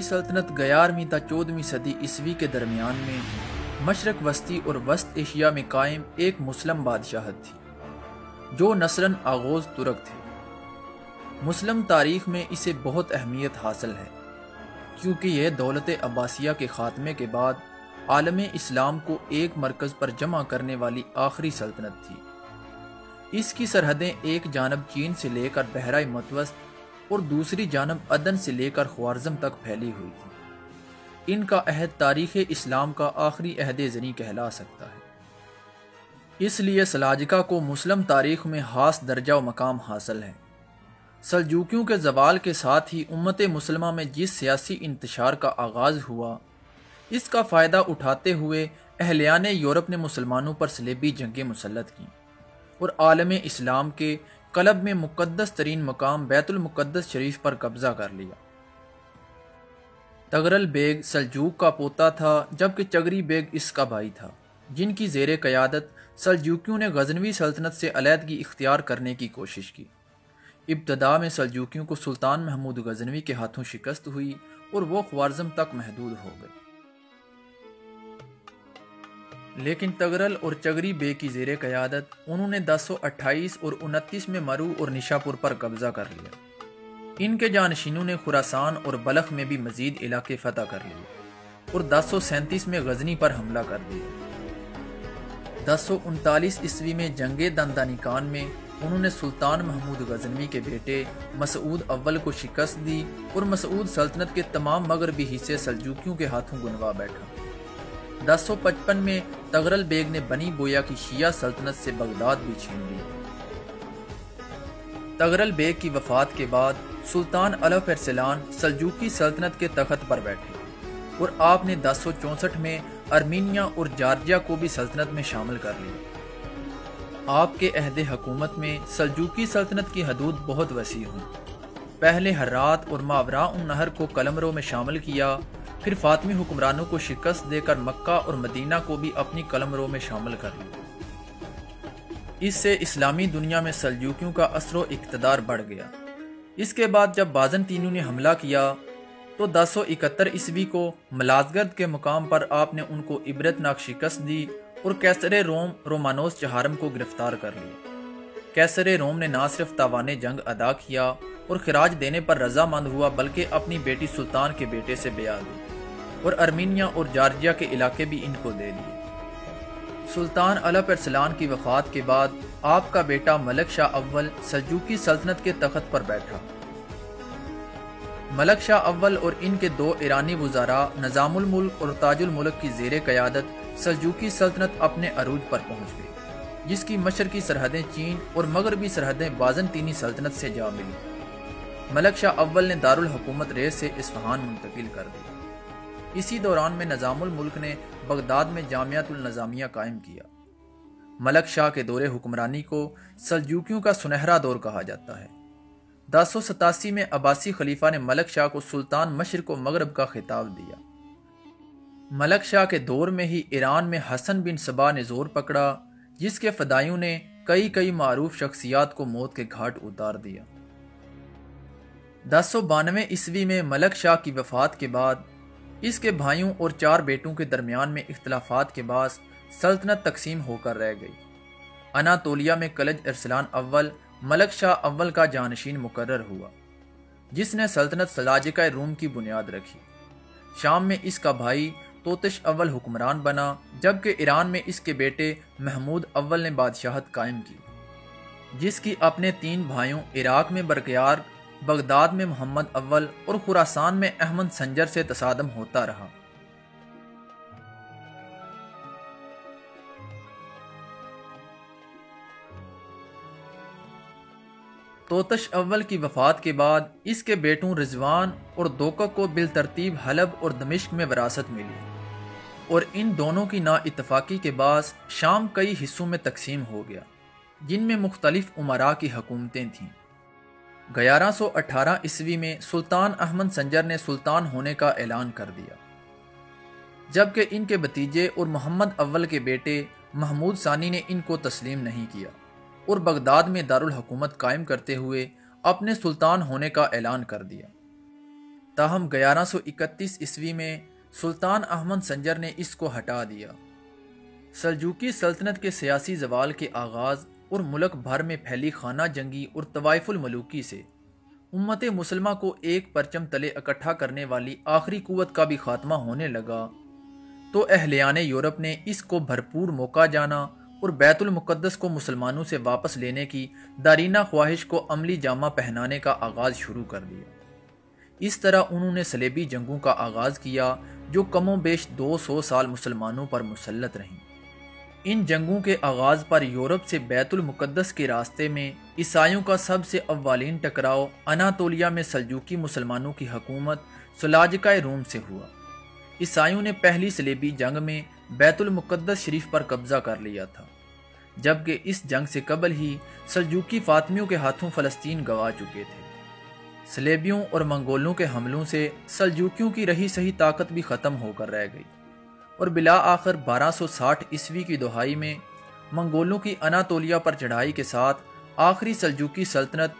सल्जूकी सल्तनत ग्यारहवीं ता चौदहवीं सदी ईस्वी के दरमियान में मशरक वस्ती और वस्त एशिया में कायम एक मुस्लिम बादशाहत थी, जो नसरन आगोज तुर्क थे। मुस्लिम तारीख में इसे बहुत अहमियत हासिल है, क्योंकि यह दौलत अब्बासिया के ख़ात्मे के बाद आलम इस्लाम को एक मरकज़ पर जमा करने वाली आखिरी सल्तनत थी। इसकी सरहदें एक जानब चीन से लेकर बहरा मतवस्त और दूसरी जानब अदन से लेकर ख्वारजम तक फैली हुई थी। इनका अहद तारीख़ इस्लाम का आखिरी अहद जनी कहला सकता है। इसलिए सलाजिका को मुस्लिम तारीख में हास दर्जा व मकाम हासिल है। सलजूकियों के जवाल के साथ ही उम्मत मुसलमा में जिस सियासी इंतशार का आगाज़ हुआ, इसका फ़ायदा उठाते हुए अहलियान यूरोप ने मुसलमानों पर सलेबी जंगें मुसलत की और आलम इस्लाम के कलब में मुकद्दस तरीन मकाम बैतुलमुक़दस शरीफ पर कब्जा कर लिया। तगरल बेग सलजूक का पोता था, जबकि चगरी बेग इसका भाई था। जिनकी जेर क़्यादत सलजूकियों ने गजनवी सल्तनत से अलीहदगी इख्तियार करने की कोशिश की। इब्तदा में सलजूकियों को सुल्तान महमूद गजनवी के हाथों शिकस्त हुई और वो ख्वारजम तक महदूद हो गए लेकिन तगरल और चगरी बे की जेर क़्यादत, उन्होंने 1028 और 29 में मरू और निशापुर पर कब्जा कर लिया। इनके जानशीनों ने खुरासान और बलख में भी मजीद इलाके फतह कर लिए और दस में गजनी पर हमला कर दिया। दस सौ उनतालीस ईस्वी में जंगे दंदानिकान में उन्होंने सुल्तान महमूद गजनवी के बेटे मसूद अव्वल को शिकस्त दी और मसूद सल्तनत के तमाम मगरबी हिस्से सलजूकियों के हाथों गुनवा बैठा। 1055 में तगरल बेग ने बनी बोया की शिया सल्तनत से बगदाद भी छीन ली। तगरल बेग की वफात के बाद सुल्तान अलफ अरसलान सलजूकी सल्तनत के तख्त पर बैठे और आपने दस में अर्मीनिया और जार्जिया को भी सल्तनत में शामिल कर लिया आपके अहद हकूमत में सलजूकी सल्तनत की हदूद बहुत वसी हुई। पहले हर्रात और मावरा नहर को कलमरों में शामिल किया फिर फातमी हुक्मरानों को शिकस्त देकर मक्का और मदीना को भी अपनी कलमरों में शामिल कर लिया। इससे इस्लामी दुनिया में सलजूकियों का असर इकतदार बढ़ गया। इसके बाद जब बाजनतीनों ने हमला किया तो दस सौ इकहत्तर ईस्वी को मलाजगर्द के मुकाम पर आपने उनको इबरतनाक शिकस्त दी और कैसरे रोम रोमानोस चहारम को गिरफ़्तार कर लिया। कैसर रोम ने ना सिर्फ़ तावान जंग अदा किया और खराज देने पर रजामंद हुआ, बल्कि अपनी बेटी सुल्तान के बेटे से ब्याह दी और अर्मीनिया और जार्जिया के इलाके भी इनको दे दिए। सुल्तान अलप अरसलान की वफात के बाद आपका बेटा मलक शाह अव्वल सलजूकी सल्तनत के तख्त पर बैठा। मलक शाह अव्वल और इनके दो ईरानी वजारा नज़ामुल मुल्क और ताजुल मुल्क की जेर क़्यादत सलजूकी सल्तनत अपने अरूज पर पहुँच गई जिसकी मशरकी सरहदें चीन और मगरबी सरहदें बाजनतीनी सल्तनत से जा मिली। मलक शाह अव्वल ने दारुल हुकूमत रेस से इस्फहान मुंतकिल कर दी। इसी दौरान में नज़ामुल मुल्क ने बगदाद में जामियातुल नज़ामिया कायम किया। मलक शाह के दौरे हुक्मरानी को सलजूकियों का सुनहरा दौर कहा जाता है। दस सौ सतासी में अब्बासी खलीफा ने मलक शाह को सुल्तान मशरक व मगरब का खिताब दिया। मलक शाह के दौर में ही ईरान में हसन बिन सबा ने ज़ोर पकड़ा जिसके फदाइयों ने कई कई मारूफ शख्सियात को मौत के घाट उतार दिया। दस सौ बानवे ईस्वी में मलक शाह की वफात के बाद, इसके भाइयों और चार बेटों के दरमियान में इख्तलाफात के बाद सल्तनत तकसीम होकर रह गई। अनातोलिया में कलज अरसलान अव्वल, मलक शाह अव्वल का जानशीन मुकर हुआ, जिसने सल्तनत सलाजिका रूम की बुनियाद रखी। शाम में इसका भाई तोतश अव्वल हुक्मरान बना, जबकि ईरान में इसके बेटे महमूद अव्वल ने बादशाहत कायम की। जिसकी अपने तीन भाइयों इराक में बरकयार, बगदाद में मोहम्मद अव्वल और खुरासान में अहमद संजर से तसादम होता रहा। तोतश अव्वल की वफात के बाद इसके बेटों रिजवान और दोकक को बिल तरतीब हलब और दमिश्क में विरासत मिली। और इन दोनों की ना इतफाक़ी के बाद शाम कई हिस्सों में तकसीम हो गया, जिनमें मुख्तलिफ़ उमरा की हकूमतें थीं। ग्यारह सौ अठारह ईस्वी में सुल्तान अहमद संजर ने सुल्तान होने का ऐलान कर दिया। जबकि इनके भतीजे और मोहम्मद अव्वल के बेटे महमूद सानी ने इनको तस्लीम नहीं किया और बगदाद में दारुल कायम करते हुए अपने सुल्तान होने का ऐलान कर दिया। ताहम ग्यारह सौ इकतीस ईस्वी में सुल्तान अहमद संजर ने इसको हटा दिया। सलजूकी सल्तनत के सियासी जवाल के आगाज़ और मुल्क भर में फैली खाना जंगी और तवायफुल मलूकी से उम्मत मुसलमा को एक परचम तले इकट्ठा करने वाली आखिरी कुवत का भी खात्मा होने लगा। तो अहलियान यूरोप ने इसको भरपूर मौका जाना और बैतुल मुक़द्दस को मुसलमानों से वापस लेने की दारीना ख्वाहिश को अमली जामा पहनाने का आगाज़ शुरू कर दिया। इस तरह उन्होंने सलेबी जंगों का आगाज़ किया, जो कमो बेश दो सौ साल मुसलमानों पर मुसलत रहीं। इन जंगों के आगाज़ पर यूरोप से बैतुल के रास्ते में ईसाइयों का सबसे अव्वालीन टकराव अनातोलिया में सलजूकी मुसलमानों की हकूमत सलाजका रूम से हुआ। ईसाइयों ने पहली सलेबी जंग में बैतुल मुक़द्दस शरीफ पर कब्ज़ा कर लिया था, जबकि इस जंग से कबल ही सलजूकी फातमियों के हाथों फ़लस्तीन गवा चुके थे। सलेबियों और मंगोलों के हमलों से सलजूकियों की रही सही ताकत भी ख़त्म होकर रह गई। और बिला आखिर 1260 ईस्वी की दुहाई में मंगोलों की अनातोलिया पर चढ़ाई के साथ आखिरी सलजूकी सल्तनत